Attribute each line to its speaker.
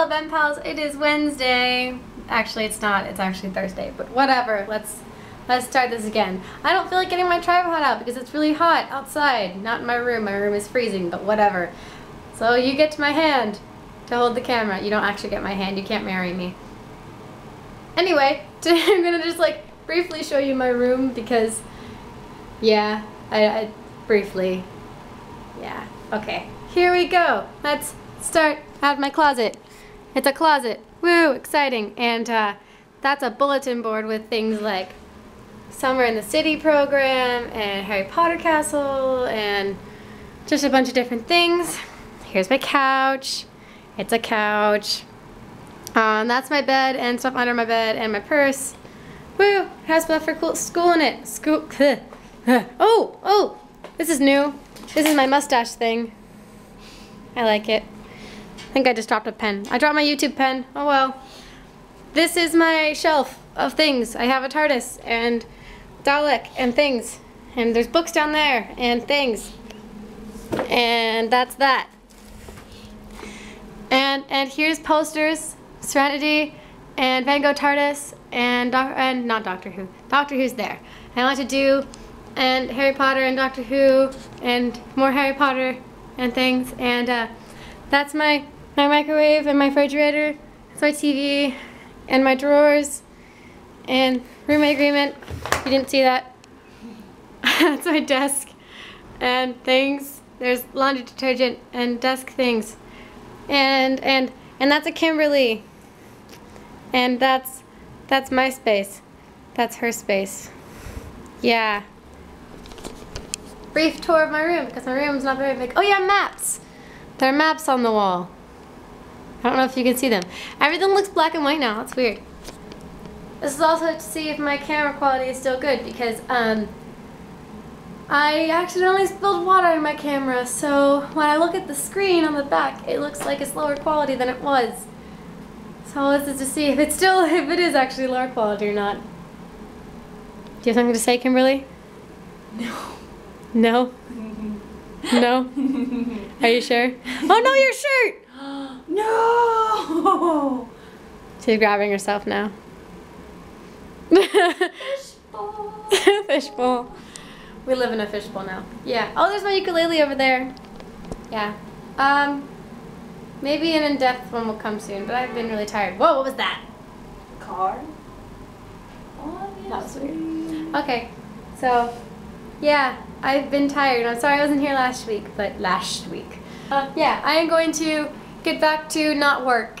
Speaker 1: Hello, Ben Pals. It is Wednesday. Actually, it's not. It's actually Thursday. But whatever. Let's let's start this again. I don't feel like getting my tripod out because it's really hot outside. Not in my room. My room is freezing. But whatever. So you get to my hand to hold the camera. You don't actually get my hand. You can't marry me. Anyway, today I'm gonna just like briefly show you my room because, yeah, I, I briefly, yeah. Okay, here we go. Let's start out of my closet. It's a closet. Woo, exciting. And uh, that's a bulletin board with things like Summer in the City program and Harry Potter Castle and just a bunch of different things. Here's my couch. It's a couch. Um, that's my bed and stuff under my bed and my purse. Woo! Has stuff for school in it. School. oh! Oh! This is new. This is my mustache thing. I like it. I think I just dropped a pen. I dropped my YouTube pen. Oh well. This is my shelf of things. I have a TARDIS and Dalek and things. And there's books down there and things. And that's that. And and here's posters, Serenity, and Van Gogh TARDIS, and Doc and not Doctor Who. Doctor Who's there. I want to do and Harry Potter and Doctor Who and more Harry Potter and things. And uh, that's my my microwave and my refrigerator. My TV and my drawers and roommate agreement. You didn't see that. that's my desk and things. There's laundry detergent and desk things. And and and that's a Kimberly. And that's that's my space. That's her space. Yeah. Brief tour of my room because my room's not very big. Oh yeah, maps. There are maps on the wall. I don't know if you can see them. Everything looks black and white now. That's weird. This is also to see if my camera quality is still good because um, I accidentally spilled water in my camera so when I look at the screen on the back it looks like it's lower quality than it was. So this is to see if it's still, if it is actually lower quality or not. Do you have something to say, Kimberly?
Speaker 2: No.
Speaker 1: No? no? Are you sure? Oh no, your shirt!
Speaker 2: No!
Speaker 1: She's grabbing herself now.
Speaker 2: Fishbowl.
Speaker 1: fishbowl. We live in a fishbowl now. Yeah. Oh, there's my ukulele over there. Yeah. Um, maybe an in-depth one will come soon, but I've been really tired. Whoa, what was that?
Speaker 2: Car.
Speaker 1: That was weird. Okay, so, yeah, I've been tired. I'm sorry I wasn't here last week, but last week. Uh, yeah, I am going to get back to not work.